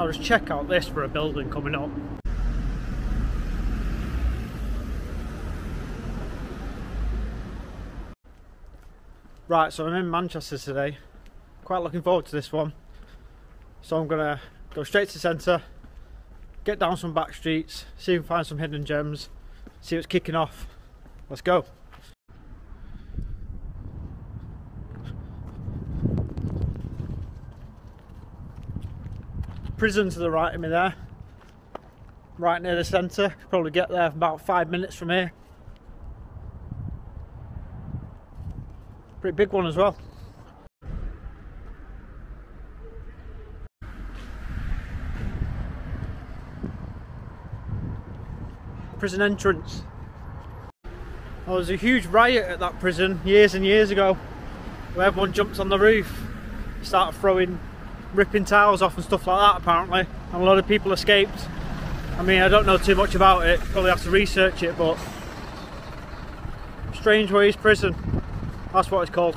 I'll just check out this for a building coming up. Right, so I'm in Manchester today. Quite looking forward to this one. So I'm gonna go straight to the centre, get down some back streets, see if we can find some hidden gems, see what's kicking off. Let's go. Prison to the right of me there, right near the centre. Probably get there about five minutes from here. Pretty big one as well. Prison entrance. Oh, there was a huge riot at that prison years and years ago where everyone jumps on the roof, started throwing, ripping tiles off and stuff like that apparently and a lot of people escaped. I mean I don't know too much about it, probably have to research it but Strangeways Prison, that's what it's called.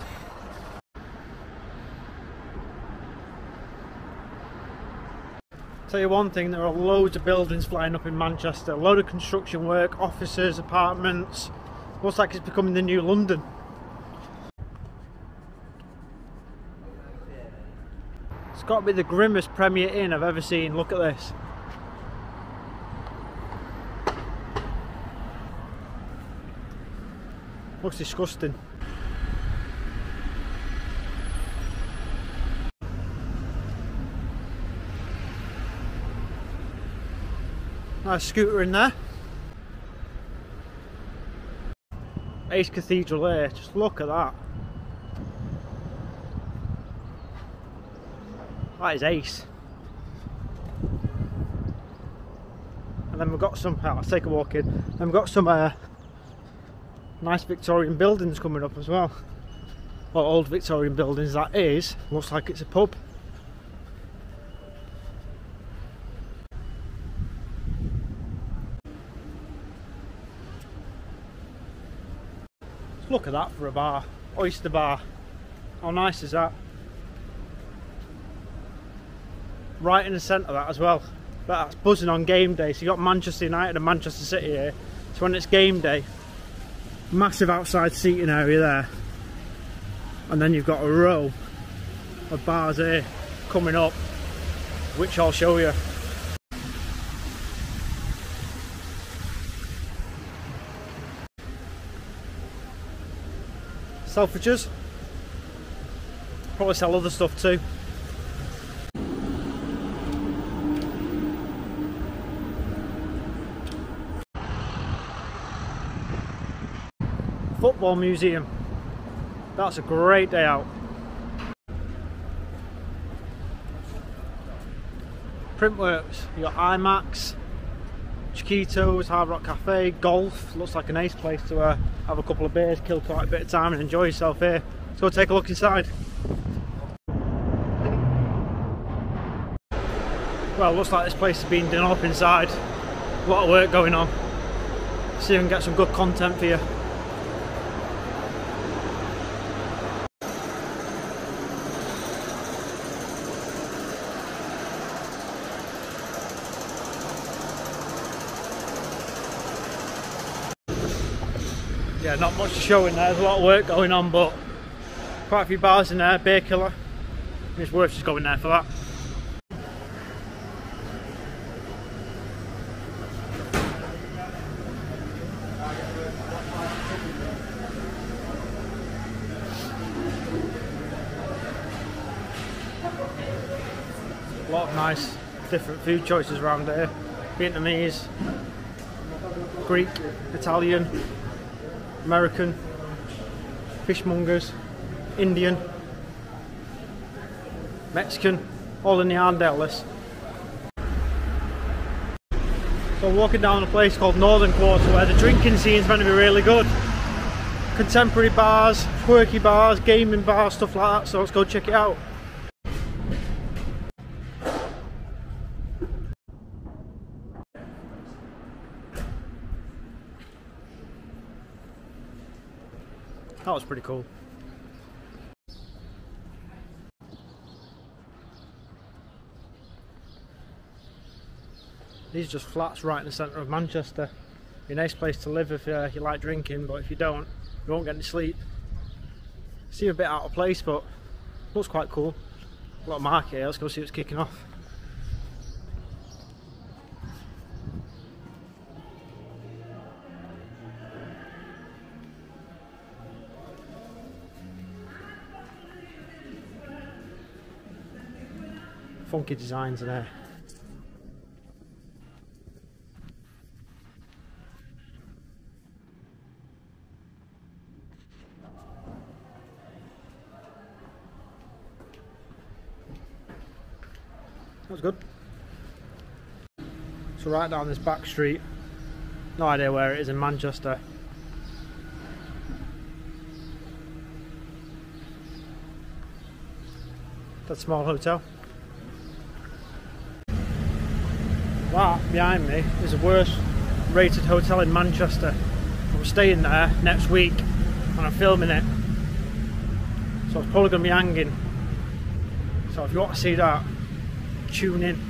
Tell you one thing, there are loads of buildings flying up in Manchester, a load of construction work, offices, apartments. Looks like it's becoming the new London. It's got to be the grimmest Premier Inn I've ever seen. Look at this. Looks disgusting. Nice scooter in there. Ace Cathedral there, just look at that. That is ace. And then we've got some, let's take a walk in. Then we've got some uh, nice Victorian buildings coming up as well. Well, old Victorian buildings that is. Looks like it's a pub. Look at that for a bar. Oyster bar. How nice is that? Right in the centre of that as well. But that's buzzing on game day. So you got Manchester United and Manchester City here. So when it's game day, massive outside seating area there. And then you've got a row of bars here coming up, which I'll show you. Selfridges. Probably sell other stuff too. Football Museum. That's a great day out. Printworks, you got IMAX, Chiquitos, Hard Rock Cafe, golf. Looks like a nice place to uh, have a couple of beers, kill quite a bit of time and enjoy yourself here. Go take a look inside. Well, looks like this place has been done up inside. A lot of work going on. See if we can get some good content for you. Yeah, not much to show in there. There's a lot of work going on, but quite a few bars in there. Bierkeller. It's worth just going there for that. A lot of nice different food choices around here. Vietnamese, Greek, Italian, American, fishmongers, Indian, Mexican, all in the Arndale list. So walking down a place called Northern Quarter where the drinking scene is going to be really good. Contemporary bars, quirky bars, gaming bars, stuff like that, so let's go check it out. That was pretty cool. These are just flats right in the centre of Manchester. Be a nice place to live if uh, you like drinking, but if you don't, you won't get any sleep. Seem a bit out of place, but looks quite cool. A lot of market here, let's go see what's kicking off. Funky designs there. That was good. So right down this back street, no idea where it is in Manchester. That small hotel. That behind me is the worst rated hotel in Manchester. I'm staying there next week and I'm filming it. So it's probably going to be hanging. So if you want to see that, tune in.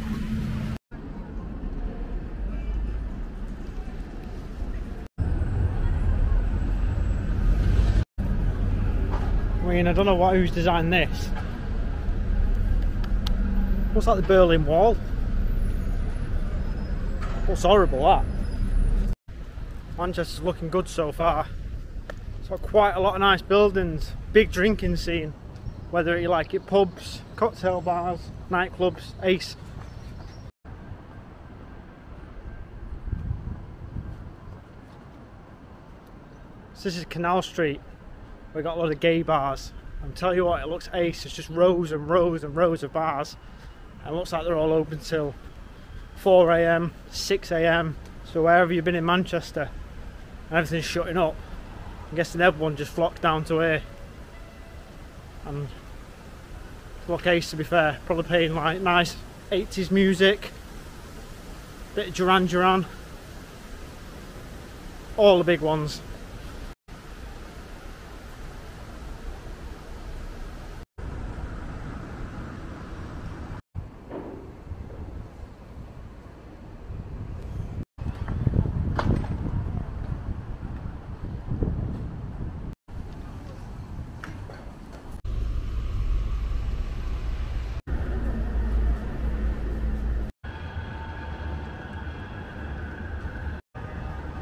I mean, I don't know what who's designed this. Looks like the Berlin Wall. Looks horrible that. Manchester's looking good so far. It's got quite a lot of nice buildings, big drinking scene. Whether you like it pubs, cocktail bars, nightclubs, ace. So this is Canal Street. We've got a lot of gay bars. I'm telling you what, it looks ace. It's just rows and rows and rows of bars. And looks like they're all open till 4am, 6am. So wherever you've been in Manchester everything's shutting up, I'm guessing everyone just flocked down to here. And look ace to be fair, probably playing like nice 80s music, bit of Duran Duran, all the big ones.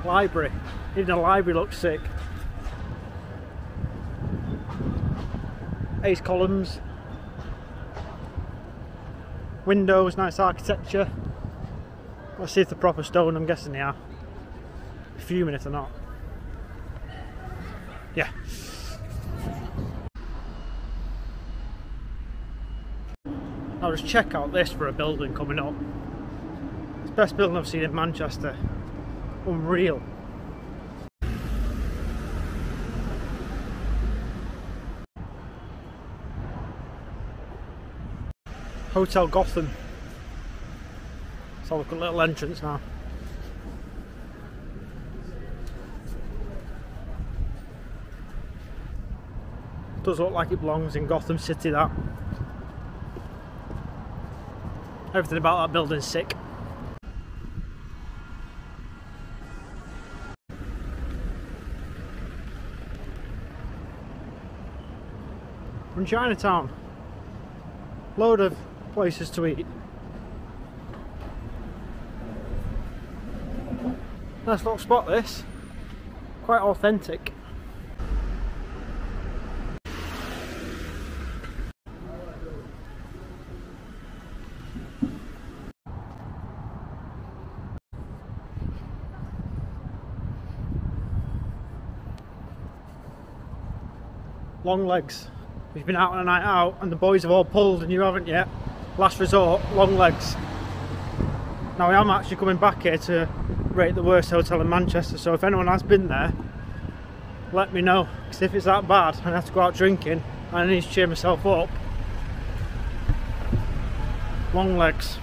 Library. Even the library looks sick. Ace columns. Windows, nice architecture. Let's see if they're proper stone, I'm guessing they are. Few minutes or not. Yeah. I'll just check out this for a building coming up. It's the best building I've seen in Manchester unreal. Hotel Gotham. So look at little entrance now. Does look like it belongs in Gotham City that. Everything about that building's sick. From Chinatown. Load of places to eat. Nice little spot this. Quite authentic. Long legs. We've been out on a night out and the boys have all pulled and you haven't yet. Last resort, long legs. Now I am actually coming back here to rate the worst hotel in Manchester, so if anyone has been there, let me know. Because if it's that bad and I have to go out drinking and I need to cheer myself up, long legs.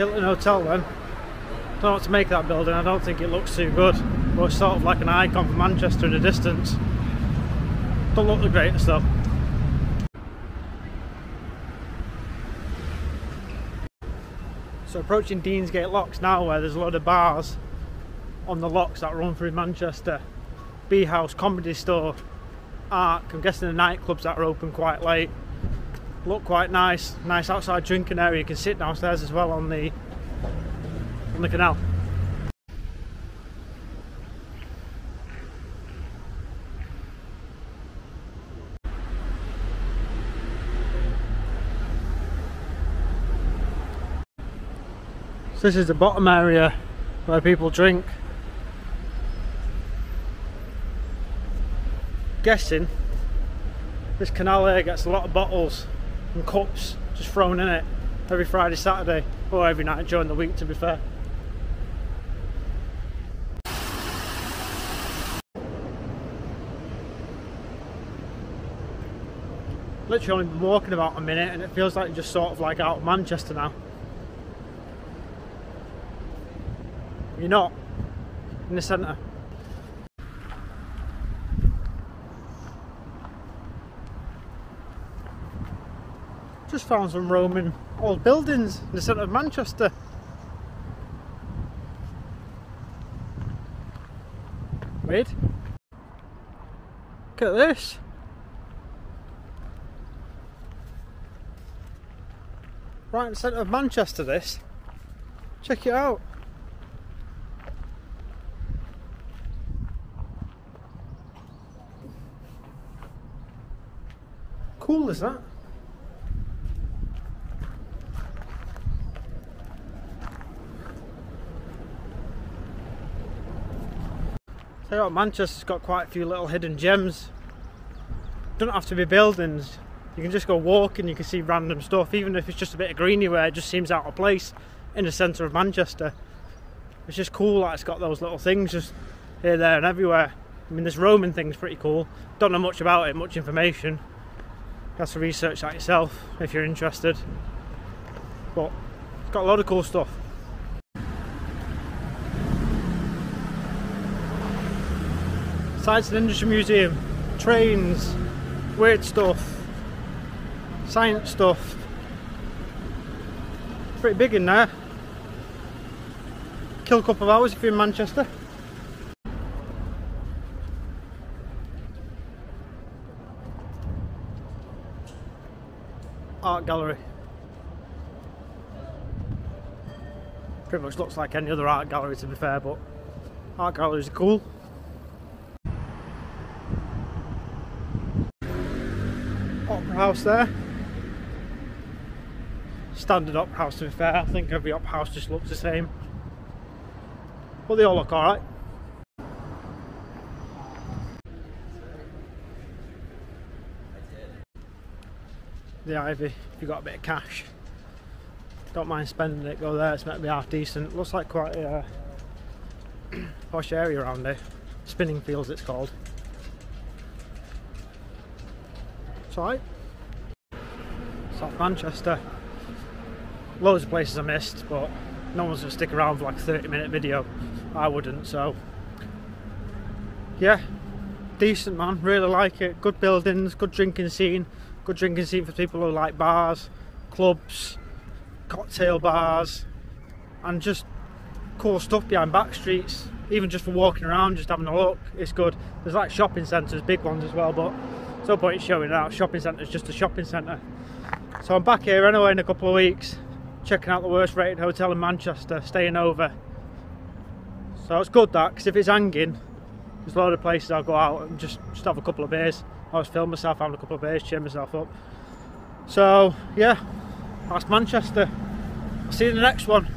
Hilton Hotel then. Don't know what to make that building, I don't think it looks too good. But it's sort of like an icon for Manchester in the distance. Don't look the greatest though. So approaching Deansgate Locks now where there's a lot of bars on the locks that run through Manchester. B House, Comedy Store, Arc, I'm guessing the nightclubs that are open quite late. Look quite nice, nice outside drinking area, you can sit downstairs as well on the on the canal. So this is the bottom area where people drink. Guessing this canal here gets a lot of bottles and cups just thrown in it every Friday, Saturday, or every night during the week to be fair. Literally only been walking about a minute and it feels like just sort of like out of Manchester now. You're not in the centre. Just found some Roman old buildings in the centre of Manchester. Wait. Look at this. Right in the centre of Manchester this. Check it out. cool is that? You Manchester's got quite a few little hidden gems. Don't have to be buildings. You can just go walk and you can see random stuff, even if it's just a bit of greenery where it just seems out of place in the centre of Manchester. It's just cool that it's got those little things just here, there and everywhere. I mean this Roman thing's pretty cool. Don't know much about it, much information have to research that yourself if you're interested. But it's got a lot of cool stuff. Science and Industry Museum, trains, weird stuff, science stuff. Pretty big in there. Kill a couple of hours if you're in Manchester. art gallery. Pretty much looks like any other art gallery to be fair, but art galleries are cool. Opera house there. Standard opera house to be fair, I think every opera house just looks the same. But they all look alright. the Ivy if you've got a bit of cash. Don't mind spending it, go there, it's meant to be half decent. Looks like quite a uh, posh area around here. Spinningfields it's called. It's. South Manchester. Loads of places I missed, but no one's gonna stick around for like a 30 minute video. I wouldn't, so yeah, decent man, really like it. Good buildings, good drinking scene good drinking scene for people who like bars, clubs, cocktail bars, and just cool stuff behind back streets. Even just for walking around, just having a look, it's good. There's like shopping centres, big ones as well, but there's no point showing out. Shopping centre is just a shopping centre. So I'm back here anyway in a couple of weeks, checking out the worst rated hotel in Manchester, staying over. So it's good that, because if it's hanging, there's a lot of places I'll go out and just, just have a couple of beers. I was filming myself having a couple of beers, cheering myself up. So yeah, that's Manchester. I'll see you in the next one.